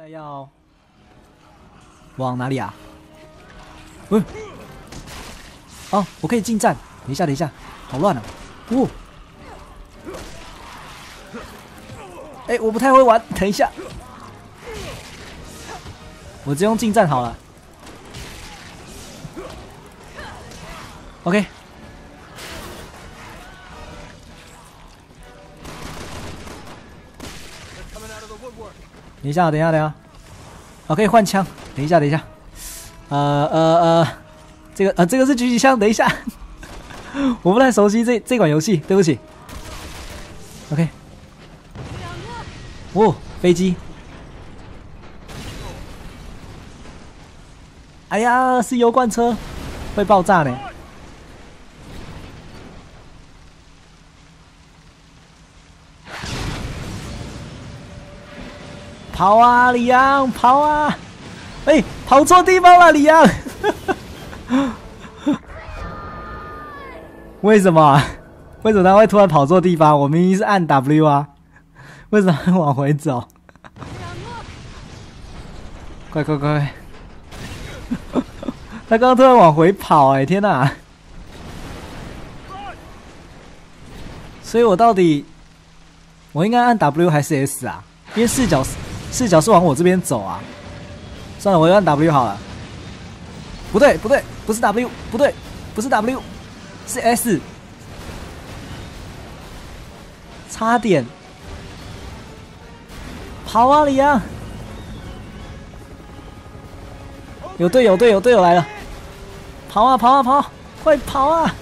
在要往哪里啊？嗯，哦，我可以近战。等一下，等一下，好乱啊！哦，哎，我不太会玩，等一下，我直接用近战好了。OK。等一下，等一下，等一下，好，可以换枪。等一下，等一下，呃呃呃，这个呃，这个是狙击枪。等一下，我不太熟悉这这款游戏，对不起。OK。哦，飞机。哎呀，是油罐车，会爆炸呢。跑啊，李阳，跑啊！哎，跑错地方了，李阳。为什么？为什么他会突然跑错地方？我明明是按 W 啊，为什么会往回走？快 快快！他刚刚突然往回跑，哎，天哪！所以我到底，我应该按 W 还是 S 啊？因为视角。视角是往我这边走啊！算了，我按 W 好了。不对，不对，不是 W，不对，不是 W，是 S。差点，跑啊，李阳！有队友，队友，队友来了！跑啊，跑啊，跑！快跑啊！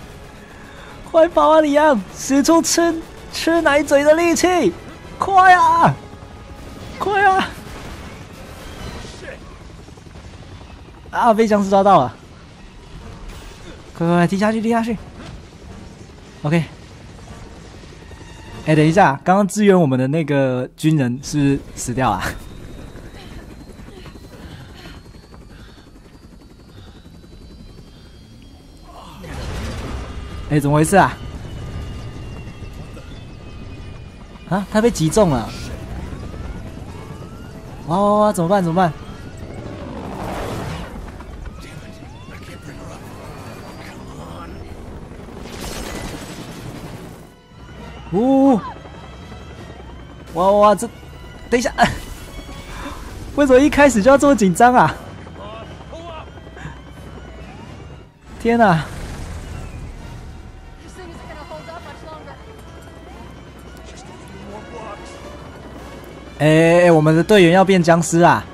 快跑啊，李阳！使出吃吃奶嘴的力气，快啊！快啊！啊，被僵尸抓到了！快快快，踢下去，踢下去！OK。哎，等一下，刚刚支援我们的那个军人是死掉了。哎，怎么回事啊？啊，他被击中了！哇哇哇！怎么办？怎么办？呜！哇哇哇！这，等一下，为什么一开始就要这么紧张啊？天哪！哎，我们的队员要变僵尸啊！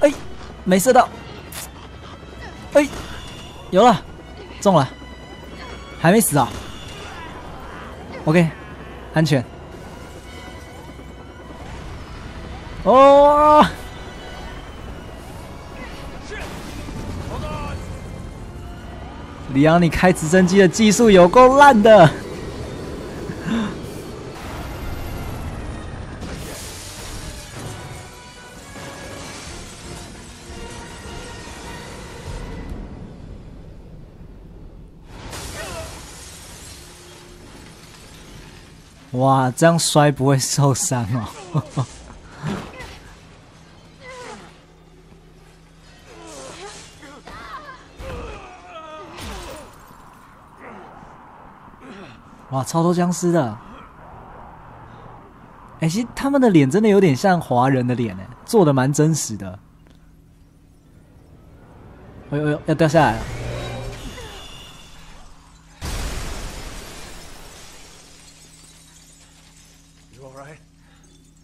哎，没射到！哎，有了，中了，还没死啊！OK，安全。哦！李阳，你开直升机的技术有够烂的！哇，这样摔不会受伤哦。哇，超多僵尸的！哎，其实他们的脸真的有点像华人的脸，哎，做的蛮真实的。哎呦呦，要掉下来了！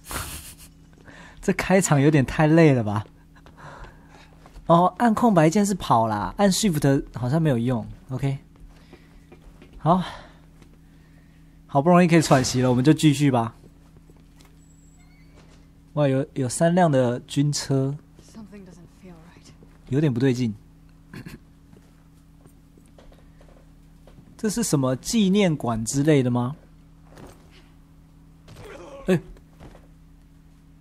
这开场有点太累了吧？哦，按空白键是跑啦，按 Shift 好像没有用。OK，好。好不容易可以喘息了，我们就继续吧。哇，有有三辆的军车，有点不对劲。这是什么纪念馆之类的吗？哎，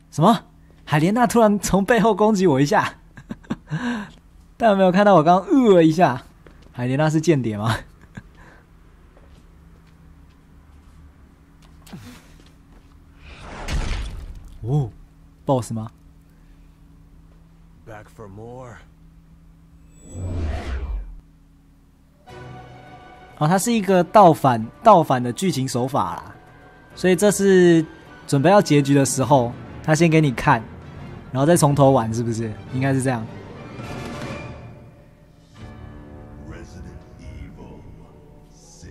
什么？海莲娜突然从背后攻击我一下，但有没有看到我刚刚呃了一下？海莲娜是间谍吗？哦，boss 吗？Back for more. 哦，它是一个倒反倒反的剧情手法啦，所以这是准备要结局的时候，他先给你看，然后再从头玩，是不是？应该是这样。Resident Evil 6.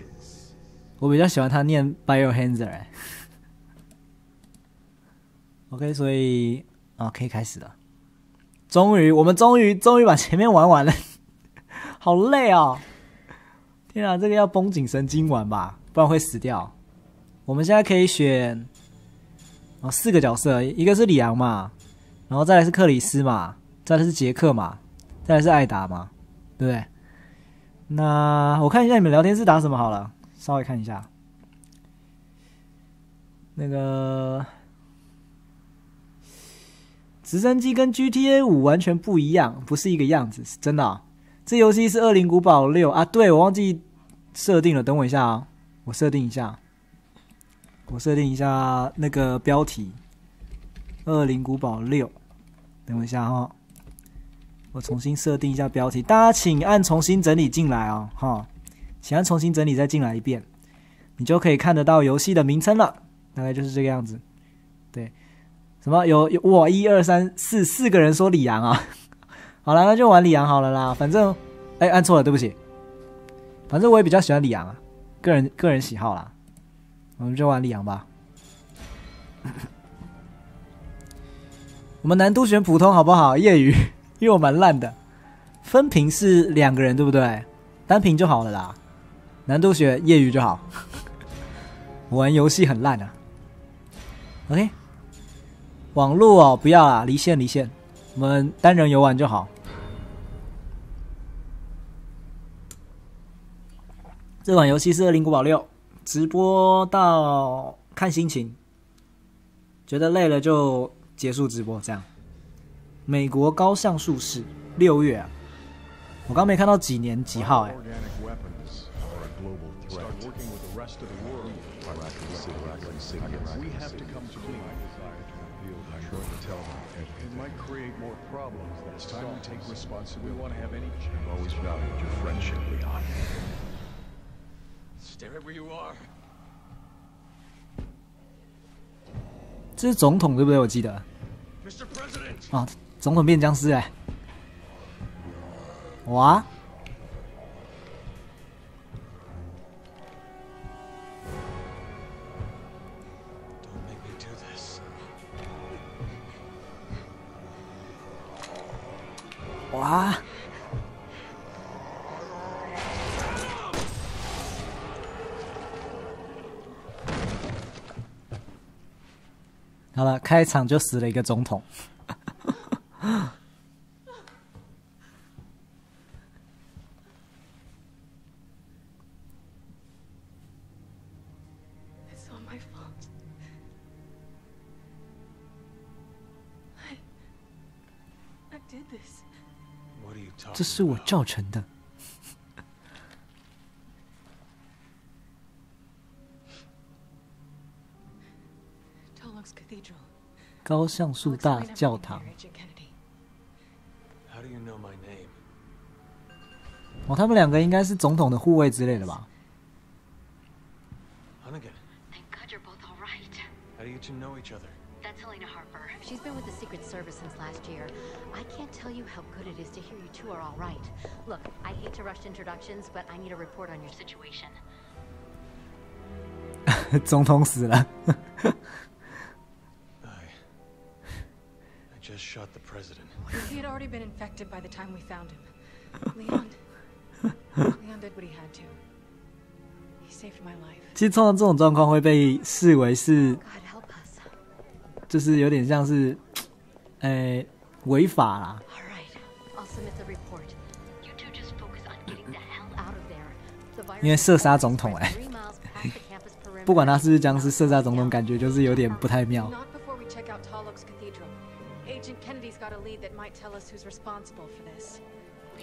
我比较喜欢他念 Biohazard 哎。OK，所以啊，可以开始了。终于，我们终于终于把前面玩完了，好累哦！天啊，这个要绷紧神经玩吧，不然会死掉。我们现在可以选哦四个角色，一个是里昂嘛，然后再来是克里斯嘛，再来是杰克嘛，再来是艾达嘛，对不对？那我看一下你们聊天室打什么好了，稍微看一下。那个直升机跟 GTA 五完全不一样，不是一个样子，是真的啊、这游戏是《恶灵古堡六》啊，对我忘记设定了，等我一下啊，我设定一下，我设定一下那个标题，《恶灵古堡六》，等我一下哈、我重新设定一下标题，大家请按重新整理进来哦，哈，请按重新整理再进来一遍，你就可以看得到游戏的名称了，大概就是这个样子。对，什么有有我一二三四四个人说李阳啊，好了，那就玩李阳好了啦，反正哎按错了，对不起，反正我也比较喜欢李阳啊，个人个人喜好啦，我们就玩李阳吧。我们难度选普通好不好？业余，因为我蛮烂的。分屏是两个人，对不对？单屏就好了啦。难度选业余就好。我玩游戏很烂啊。OK，网络哦，不要啊，离线离线，我们单人游玩就好。这款游戏是《恶灵古堡六》，直播到看心情，觉得累了就结束直播，这样。美国高像素是六月啊，我刚没看到几年几号哎、weapons are threat. Start working with the rest of the world. We have to come to my desire to reveal the truth. Tell them it might create more problems than it's time we take responsibility. We want to have any. I've always valued your friendship, Leon. Stay right where you are. 这是总统对不对？我记得啊，总统变僵尸哎、哇，好了开场就死了一个总统。这是我造成的。高像素大教堂 here, Agent Kennedy. How do you know my name? 哦，他们两个应该是总统的护卫之类的吧？Thank God you're both all right. how do you two know each other? That's Helena Harper. She's been with the Secret Service since last year. I can't tell you how good it is to hear you two are all right. Look, I hate to rush introductions, but I need a report on your situation. 总统死了。Just shot the president. He had already been infected by the time we found him. Leon. Leon did what he had to. He saved my life. 其实通常这种状况会被视为是.就是有点像是，呃，违法啦。All right, I'll submit the report. You two just focus on getting the hell out of there. The virus 因为射杀总统哎.不管他是不是僵尸，射杀总统感觉就是有点不太妙。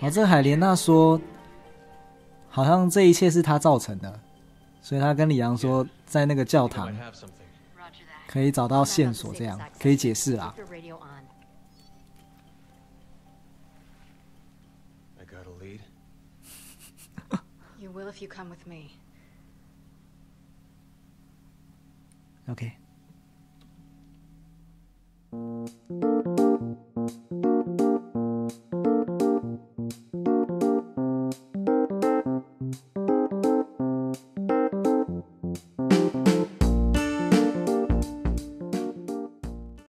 哦，这海莲娜说好像这一切是她造成的，所以她跟李阳说，在那个教堂可以找到线索，这样可以解释啦。